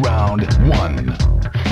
Round one.